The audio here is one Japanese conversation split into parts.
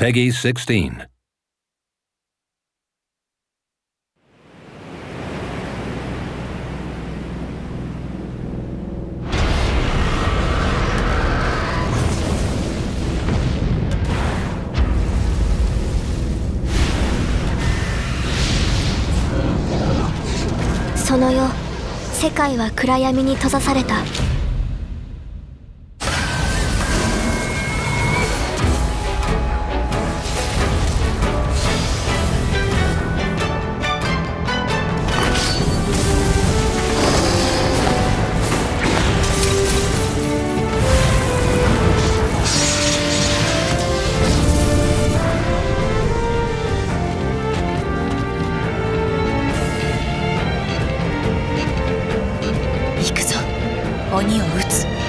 Peggy 16. その夜世界は暗闇に閉ざされた鬼を撃つ。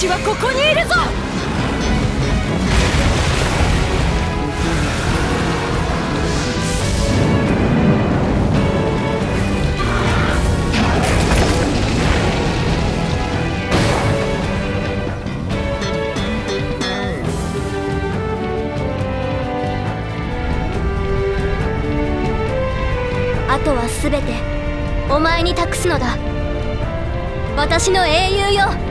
私はここにいるぞ！あとは全てお前に託すのだ。私の英雄よ。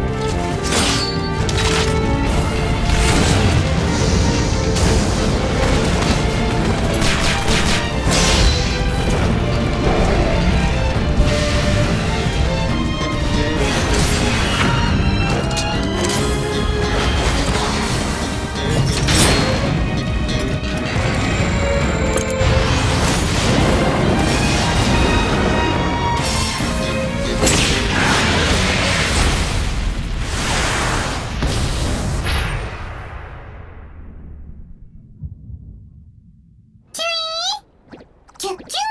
キュッキュ